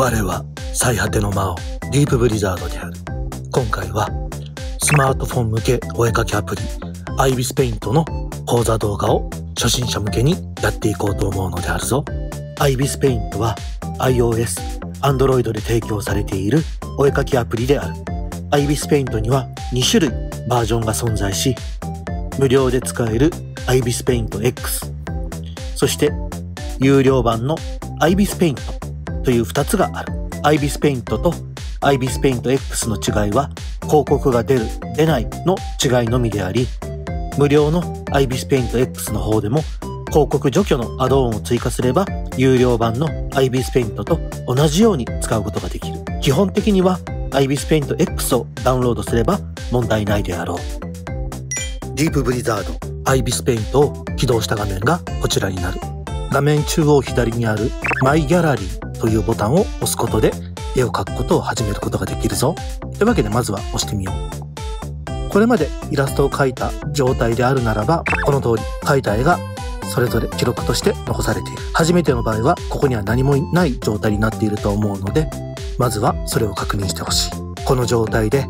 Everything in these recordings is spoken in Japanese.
我は最果ての魔王ディープブリザードである。今回はスマートフォン向けお絵かきアプリアイビスペイントの講座動画を初心者向けにやっていこうと思うのであるぞ。アイビスペイントは iOS、Android で提供されているお絵かきアプリである。アイビスペイントには2種類バージョンが存在し無料で使えるアイビスペイント X そして有料版のアイビスペイント。という2つがある。アイビスペイントとアイビスペイント X の違いは広告が出る、出ないの違いのみであり、無料のアイビスペイント X の方でも広告除去のアドオンを追加すれば有料版のアイビスペイントと同じように使うことができる。基本的にはアイビスペイント X をダウンロードすれば問題ないであろう。ディープブリザード、アイビスペイントを起動した画面がこちらになる。画面中央左にあるマイギャラリーというボタンを押すことで絵を描くことを始めることができるぞ。というわけでまずは押してみよう。これまでイラストを描いた状態であるならば、この通り描いた絵がそれぞれ記録として残されている。初めての場合はここには何もない状態になっていると思うので、まずはそれを確認してほしい。この状態で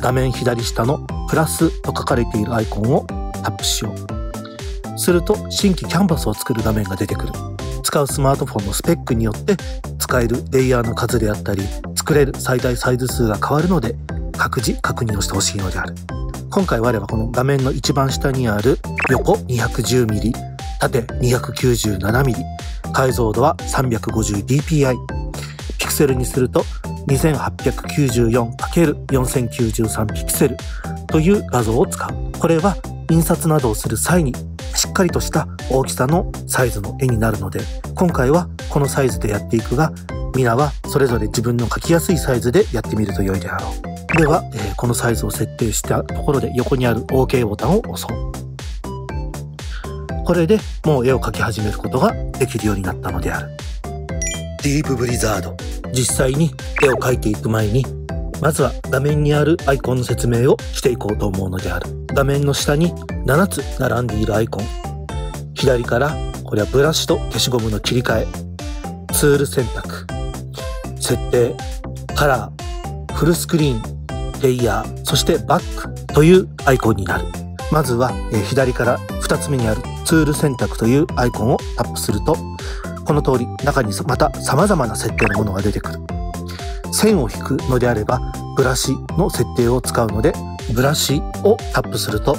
画面左下のプラスと書かれているアイコンをタップしよう。すると新規キャンバスを作る画面が出てくる。使うスマートフォンのスペックによって使えるレイヤーの数であったり作れる最大サイズ数が変わるので各自確認をしてほしいのである。今回我はこの画面の一番下にある横 210mm 縦 297mm 解像度は 350dpi ピクセルにすると 2894×4093 ピクセルという画像を使う。これは印刷などをする際にっかりとした大きさのサイズの絵になるので今回はこのサイズでやっていくが皆はそれぞれ自分の描きやすいサイズでやってみると良いであろう。では、えー、このサイズを設定したところで横にある OK ボタンを押そう。これでもう絵を描き始めることができるようになったのである。ディープブリザード。実際に絵を描いていく前にまずは画面にあるアイコンの説明をしていこうと思うのである。画面の下に7つ並んでいるアイコン左からこれはブラシと消しゴムの切り替え。ツール選択。設定カラーフルスクリーンレイヤーそしてバックというアイコンになる。まずは、え左から2つ目にあるツール選択というアイコンをタップするとこの通り中にまた様々な設定のものが出てくる。線を引くのであればブラシの設定を使うのでブラシをタップすると。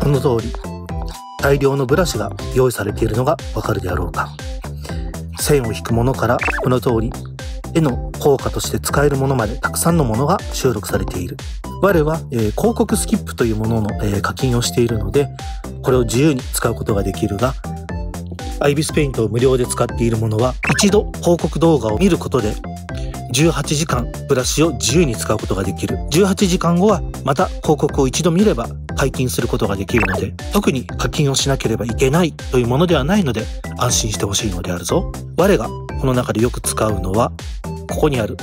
この通り大量のブラシが用意されているのがわかるであろうか。線を引くものからこの通り絵の効果として使えるものまでたくさんのものが収録されている。我は、えー、広告スキップというものの、えー、課金をしているのでこれを自由に使うことができるがアイビスペイントを無料で使っているものは一度広告動画を見ることで18時間ブラシを自由に使うことができる。18時間後はまた広告を一度見れば解禁することができるので特に課金をしなければいけないというものではないので安心してほしいのであるぞ。我がこの中でよく使うのはここにある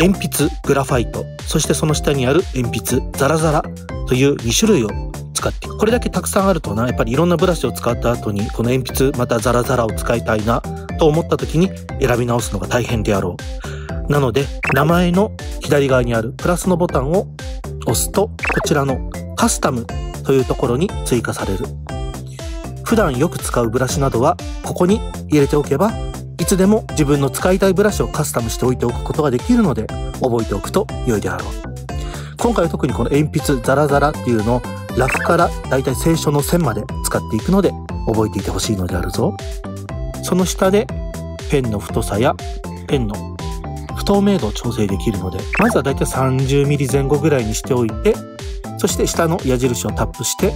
鉛筆グラファイト。そしてその下にある鉛筆ザラザラという2種類を使ってこれだけたくさんあるとなやっぱりいろんなブラシを使った後にこの鉛筆またザラザラを使いたいなと思った時に選び直すのが大変であろう。なので、名前の左側にあるプラスのボタンを押すと、こちらのカスタムというところに追加される。普段よく使うブラシなどは、ここに入れておけば、いつでも自分の使いたいブラシをカスタムしておいておくことができるので、覚えておくと良いであろう。今回は特にこの鉛筆ザラザラっていうのをラフからだいたい清書の線まで使っていくので覚えていてほしいのであるぞ。その下でペンの太さやペンの不透明度を調整できるので、まずはだいたい 30mm 前後ぐらいにしておいて、そして下の矢印をタップして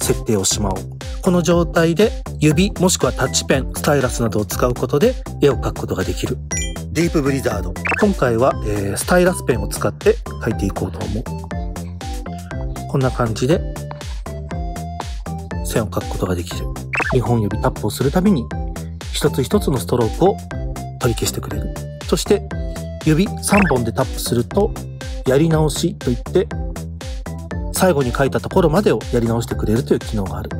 設定をしまおう。この状態で指もしくはタッチペン、スタイラスなどを使うことで絵を描くことができる。ディープブリザード。今回は、えー、スタイラスペンを使って描いていこうと思う。こんな感じで線を描くことができる。2本指タップをするたびに一つ一つのストロークを取り消してくれる。そして指3本でタップするとやり直しといって最後に書いたところまでをやり直してくれるという機能がある。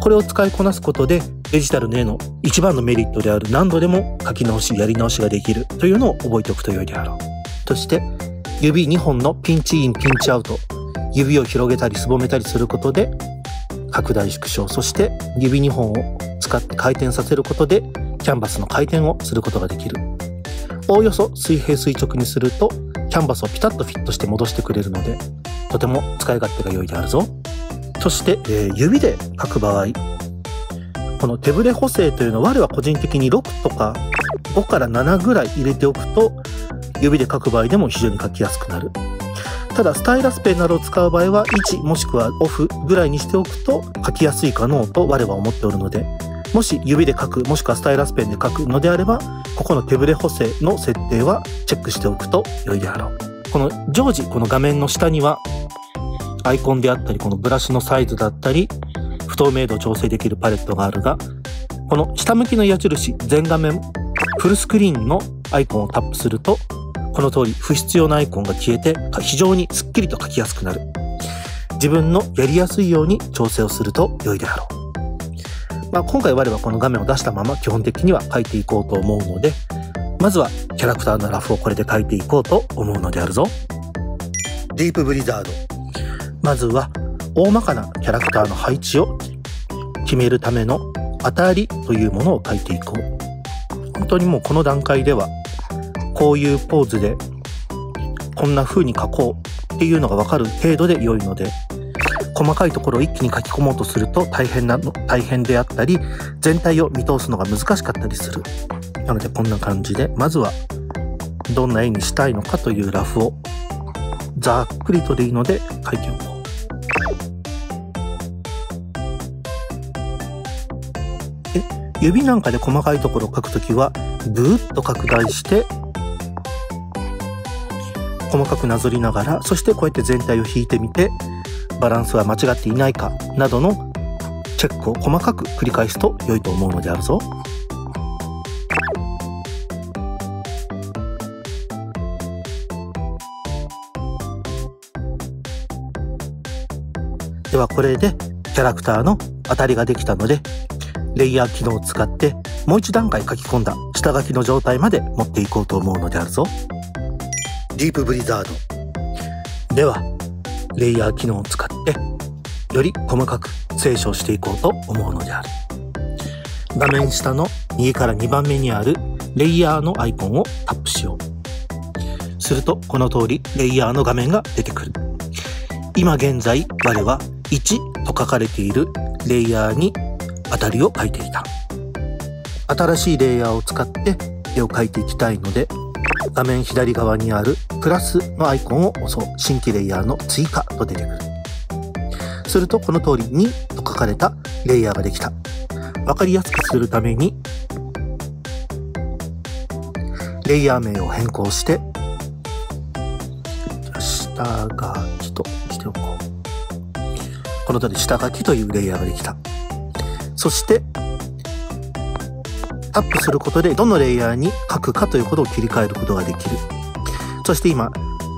これを使いこなすことでデジタルの絵の一番のメリットである何度でも書き直し、やり直しができるというのを覚えておくと良いであろう。そして、指2本のピンチイン、ピンチアウト。指を広げたりすぼめたりすることで、拡大縮小、そして指2本を使って回転させることで、キャンバスの回転をすることができる。おおよそ水平垂直にすると、キャンバスをピタッとフィットして戻してくれるので、とても使い勝手が良いであるぞ。そして、えー、指で書く場合、この手ブレ補正というのは我は個人的に6とか5から7ぐらい入れておくと指で書く場合でも非常に書きやすくなる。ただスタイラスペンなどを使う場合は1もしくはオフぐらいにしておくと書きやすいかのうと我は思っておるのでもし指で書くもしくはスタイラスペンで書くのであればここの手ブレ補正の設定はチェックしておくと良いであろう。この常時この画面の下にはアイコンであったりこのブラシのサイズだったり不透明度を調整できるパレットがあるがこの下向きの矢印全画面フルスクリーンのアイコンをタップするとこの通り不必要なアイコンが消えて非常にスッキリと書きやすくなる。自分のやりやすいように調整をすると良いであろう、まあ、今回我はこの画面を出したまま基本的には書いていこうと思うのでまずはキャラクターのラフをこれで書いていこうと思うのであるぞ。ディープブリザード。まずは大まかなキャラクターの配置を決めるための当たりというものを書いていこう。本当にもうこの段階ではこういうポーズでこんな風に書こうっていうのがわかる程度で良いので細かいところを一気に書き込もうとすると大変なの大変であったり全体を見通すのが難しかったりするなのでこんな感じでまずはどんな絵にしたいのかというラフをざっくりとでいいので書いておこう指なんかで細かいところを書くときは、ブーッと拡大して、細かくなぞりながら、そしてこうやって全体を引いてみて、バランスは間違っていないか、などのチェックを細かく繰り返すと良いと思うのであるぞ。はこれでキャラクターの当たりができたのでレイヤー機能を使ってもう一段階書き込んだ下書きの状態まで持っていこうと思うのであるぞ。ディープブリザード。では、レイヤー機能を使ってより細かく清書していこうと思うのである。画面下の右から2番目にあるレイヤーのアイコンをタップしよう。するとこの通りレイヤーの画面が出てくる。今現在我は1と書かれているレイヤーにあたりを描いていた。新しいレイヤーを使って絵を描いていきたいので、画面左側にあるプラスのアイコンを押そう。新規レイヤーの追加と出てくる。するとこの通り2と書かれたレイヤーができた。わかりやすくするために、レイヤー名を変更して、下書きとしておこう。この通り下書きというレイヤーができた。そしてタップすることでどのレイヤーに書くかということを切り替えることができる。そして今、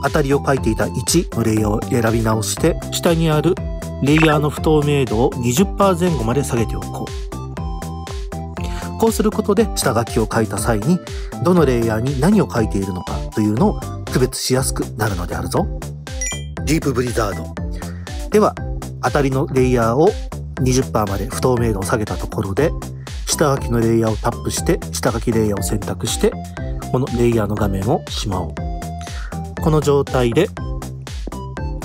当たりを書いていた1のレイヤーを選び直して、下にあるレイヤーの不透明度を20%前後まで下げておこう。こうすることで下書きを書いた際に、どのレイヤーに何を書いているのかというのを区別しやすくなるのであるぞ。ディープブリザード。では、当たりのレイヤーを20%まで不透明度を下げたところで、下書きのレイヤーをタップして、下書きレイヤーを選択して、このレイヤーの画面をしまおう。この状態で、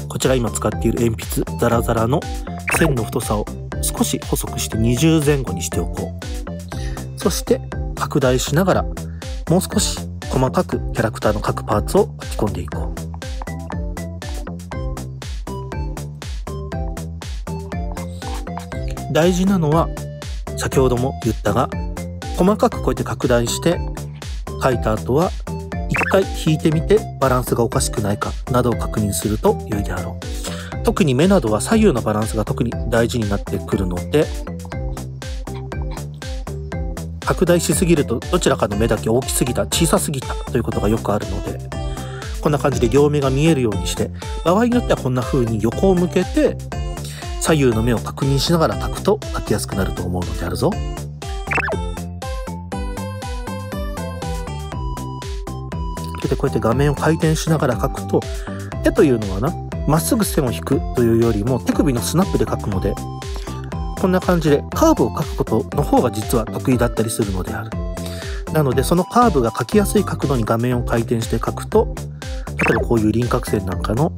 こちら今使っている鉛筆ザラザラの線の太さを少し細くして20前後にしておこう。そして拡大しながらもう少し細かくキャラクターの各パーツを書き込んでいこう。大事なのは先ほども言ったが細かくこうやって拡大して書いた後は一回引いてみてバランスがおかしくないかなどを確認すると良いであろう。特に目などは左右のバランスが特に大事になってくるので拡大しすぎるとどちらかの目だけ大きすぎた小さすぎたということがよくあるのでこんな感じで両目が見えるようにして場合によってはこんな風に横を向けて左右の目を確認しながら炊くと炊きやすくなると思うのであるぞ。でこうやって画面を回転しながら書くと絵というのはなまっすぐ線を引くというよりも手首のスナップで書くのでこんな感じでカーブを描くことの方が実は得意だったりするのであるなのでそのカーブが描きやすい角度に画面を回転して描くと例えばこういう輪郭線なんかの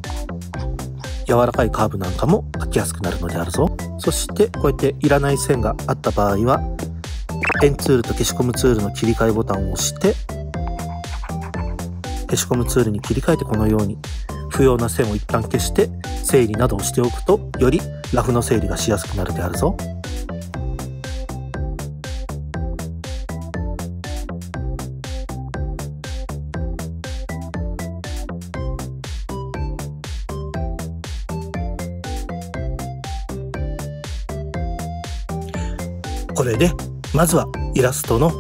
柔らかいカーブなんかも描きやすくなるのであるぞ。そしてこうやっていらない線があった場合は、ペンツールと消し込むツールの切り替えボタンを押して、消し込むツールに切り替えてこのように不要な線を一旦消して整理などをしておくとよりラフの整理がしやすくなるであるぞ。まずはイラストの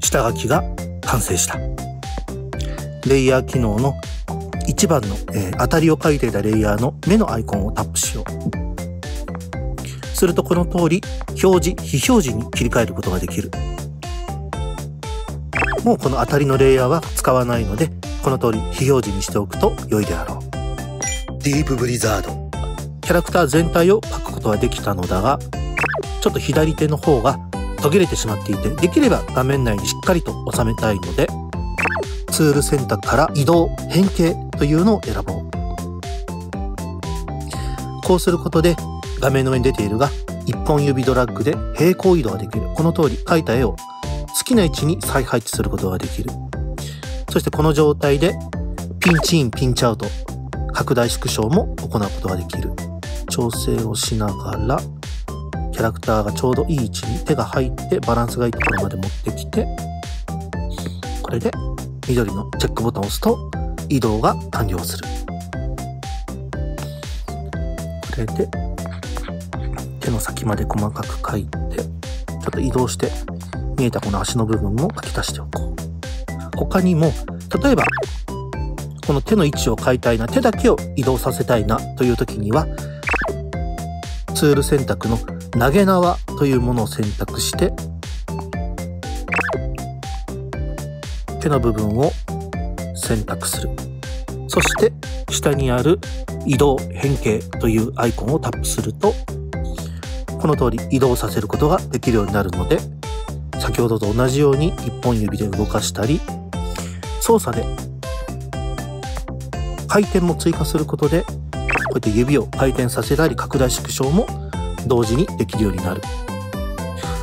下書きが完成した。レイヤー機能の1番の、えー、当たりを書いていたレイヤーの目のアイコンをタップしよう。するとこの通り表示、非表示に切り替えることができる。もうこの当たりのレイヤーは使わないので、この通り非表示にしておくと良いであろう。ディープブリザード。キャラクター全体を書くことはできたのだが、ちょっと左手の方が途切れてしまっていて、できれば画面内にしっかりと収めたいので、ツール選択から移動、変形というのを選ぼう。こうすることで画面の上に出ているが、一本指ドラッグで平行移動ができる。この通り描いた絵を好きな位置に再配置することができる。そしてこの状態でピンチイン、ピンチアウト、拡大縮小も行うことができる。調整をしながらキャラクターがちょうどいい位置に手が入ってバランスがいいところまで持ってきて、これで緑のチェックボタンを押すと移動が完了する。これで手の先まで細かく描いて、ちょっと移動して見えたこの足の部分も書き足しておこう。他にも、例えば、この手の位置を変えたいな、手だけを移動させたいなという時には、ツール選択の投げ縄というものを選択して手の部分を選択する。そして下にある移動変形というアイコンをタップするとこの通り移動させることができるようになるので先ほどと同じように1本指で動かしたり操作で回転も追加することでこうやって指を回転させたり拡大縮小も同時にできるようになる。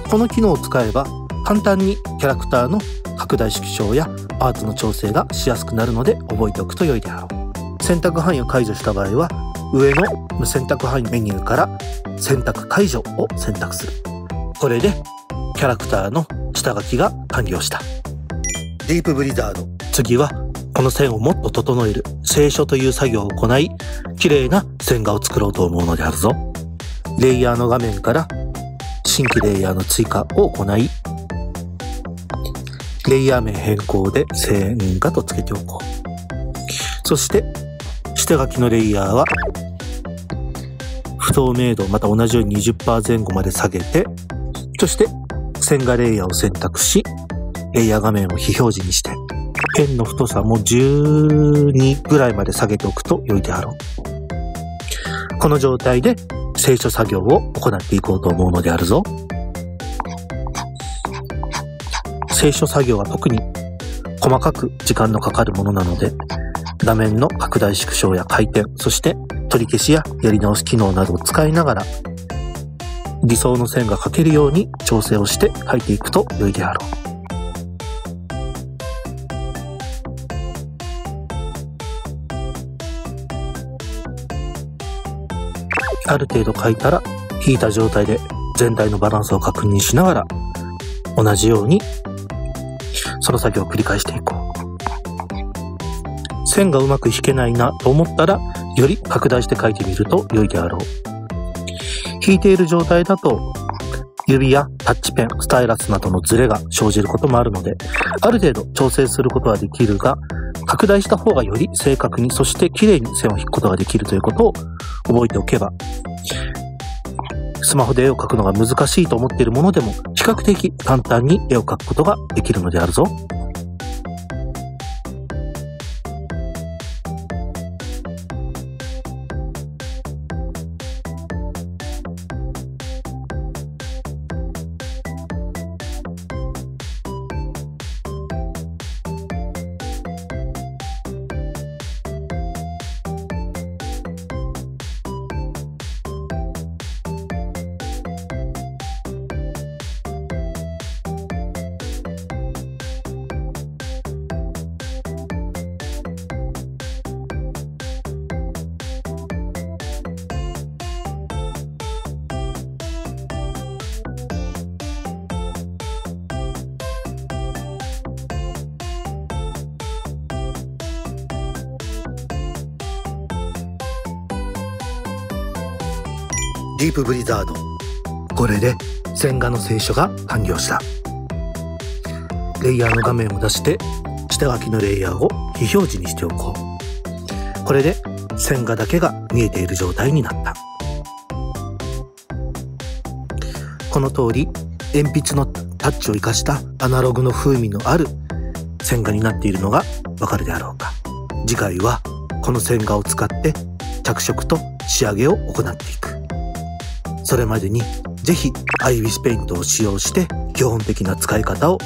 この機能を使えば簡単にキャラクターの拡大縮小やパーツの調整がしやすくなるので覚えておくと良いであろう。選択範囲を解除した場合は上の無選択範囲メニューから選択解除を選択する。これでキャラクターの下書きが完了した。ディープブリザード。次はこの線をもっと整える清書という作業を行い、綺麗な線画を作ろうと思うのであるぞ。レイヤーの画面から新規レイヤーの追加を行い、レイヤー名変更で線画とつけておこう。そして、下書きのレイヤーは、不透明度また同じように20%前後まで下げて、そして線画レイヤーを選択し、レイヤー画面を非表示にして、ペンの太さも12ぐらいまで下げておくと良いであろう。この状態で清書作業を行っていこうと思うのであるぞ。清書作業は特に細かく時間のかかるものなので、画面の拡大縮小や回転、そして取り消しややり直し機能などを使いながら、理想の線が描けるように調整をして描いていくと良いであろう。ある程度書いたら引いた状態で全体のバランスを確認しながら同じようにその作業を繰り返していこう。線がうまく引けないなと思ったらより拡大して書いてみると良いであろう。引いている状態だと指やタッチペン、スタイラスなどのズレが生じることもあるので、ある程度調整することはできるが、拡大した方がより正確に、そして綺麗に線を引くことができるということを覚えておけば、スマホで絵を描くのが難しいと思っているものでも、比較的簡単に絵を描くことができるのであるぞ。ディープブリザード。これで線画の清書が完了した。レイヤーの画面を出して下書きのレイヤーを非表示にしておこう。これで線画だけが見えている状態になった。この通り鉛筆のタッチを生かしたアナログの風味のある線画になっているのがわかるであろうか。次回はこの線画を使って着色と仕上げを行っていく。それまでにぜひアイビスペイントを使用して基本的な使い方を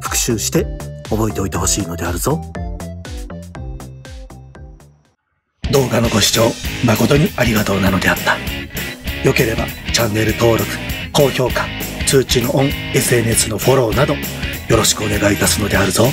復習して覚えておいてほしいのであるぞ。動画のご視聴誠にありがとうなのであった。良ければチャンネル登録、高評価、通知のオン、SNS のフォローなどよろしくお願いいたすのであるぞ。